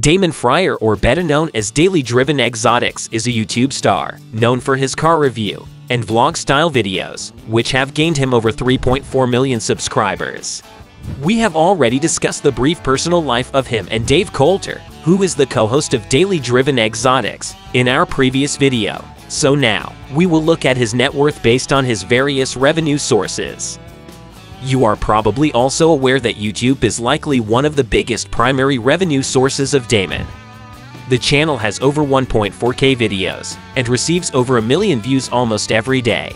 Damon Fryer, or better known as Daily Driven Exotics, is a YouTube star, known for his car review and vlog-style videos, which have gained him over 3.4 million subscribers. We have already discussed the brief personal life of him and Dave Coulter, who is the co-host of Daily Driven Exotics, in our previous video. So now, we will look at his net worth based on his various revenue sources. You are probably also aware that YouTube is likely one of the biggest primary revenue sources of Damon. The channel has over 1.4k videos and receives over a million views almost every day.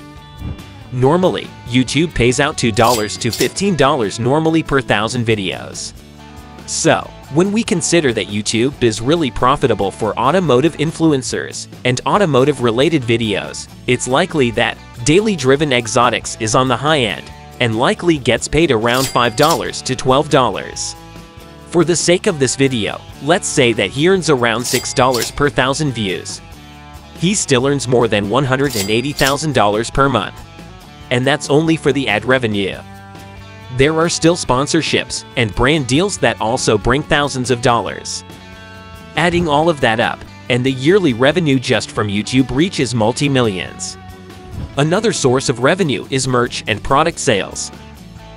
Normally, YouTube pays out $2 to $15 normally per thousand videos. So, when we consider that YouTube is really profitable for automotive influencers and automotive-related videos, it's likely that Daily Driven Exotics is on the high end and likely gets paid around $5 to $12. For the sake of this video, let's say that he earns around $6 per thousand views. He still earns more than $180,000 per month. And that's only for the ad revenue. There are still sponsorships and brand deals that also bring thousands of dollars. Adding all of that up, and the yearly revenue just from YouTube reaches multi-millions. Another source of revenue is merch and product sales.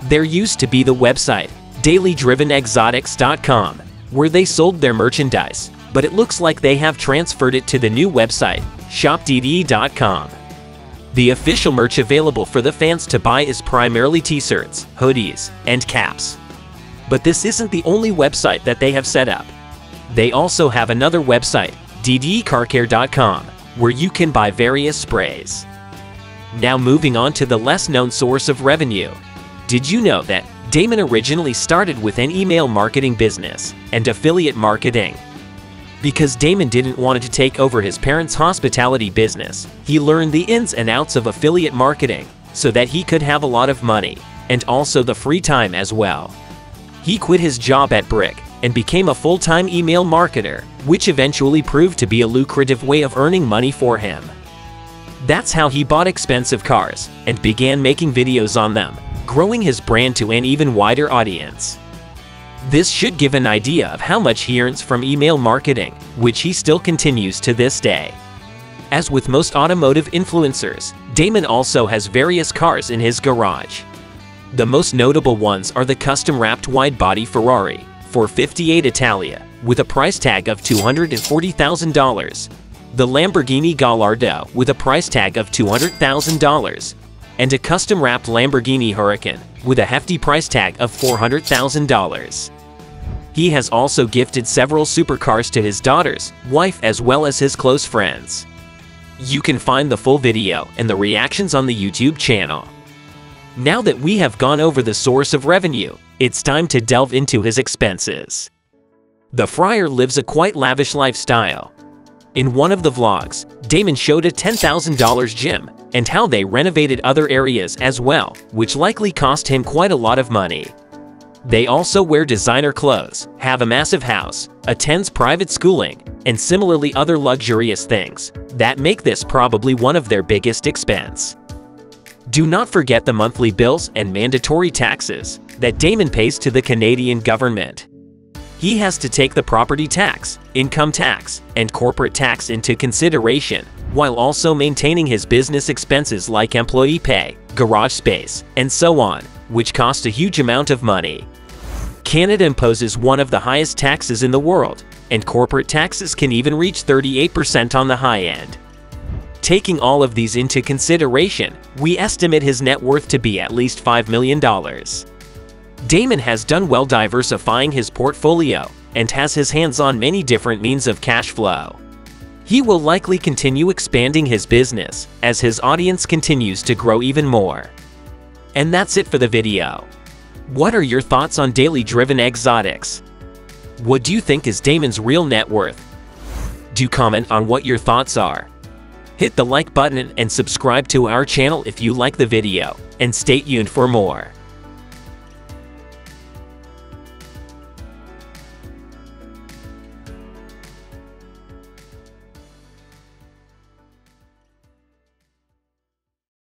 There used to be the website, dailydrivenexotics.com, where they sold their merchandise, but it looks like they have transferred it to the new website, shopdd.com. The official merch available for the fans to buy is primarily t-shirts, hoodies, and caps. But this isn't the only website that they have set up. They also have another website, ddcarcare.com, where you can buy various sprays. Now moving on to the less known source of revenue. Did you know that Damon originally started with an email marketing business and affiliate marketing? Because Damon didn't want to take over his parents' hospitality business, he learned the ins and outs of affiliate marketing so that he could have a lot of money and also the free time as well. He quit his job at Brick and became a full-time email marketer, which eventually proved to be a lucrative way of earning money for him. That's how he bought expensive cars and began making videos on them, growing his brand to an even wider audience. This should give an idea of how much he earns from email marketing, which he still continues to this day. As with most automotive influencers, Damon also has various cars in his garage. The most notable ones are the custom-wrapped wide-body Ferrari 458 Italia with a price tag of $240,000, the Lamborghini Gallardo with a price tag of $200,000, and a custom-wrapped Lamborghini Huracan with a hefty price tag of $400,000. He has also gifted several supercars to his daughters, wife as well as his close friends. You can find the full video and the reactions on the YouTube channel. Now that we have gone over the source of revenue, it's time to delve into his expenses. The Fryer lives a quite lavish lifestyle, in one of the vlogs, Damon showed a $10,000 gym and how they renovated other areas as well, which likely cost him quite a lot of money. They also wear designer clothes, have a massive house, attends private schooling, and similarly other luxurious things that make this probably one of their biggest expense. Do not forget the monthly bills and mandatory taxes that Damon pays to the Canadian government he has to take the property tax, income tax, and corporate tax into consideration, while also maintaining his business expenses like employee pay, garage space, and so on, which cost a huge amount of money. Canada imposes one of the highest taxes in the world, and corporate taxes can even reach 38% on the high end. Taking all of these into consideration, we estimate his net worth to be at least $5 million. Damon has done well diversifying his portfolio and has his hands on many different means of cash flow. He will likely continue expanding his business as his audience continues to grow even more. And that's it for the video. What are your thoughts on Daily Driven Exotics? What do you think is Damon's real net worth? Do comment on what your thoughts are. Hit the like button and subscribe to our channel if you like the video, and stay tuned for more.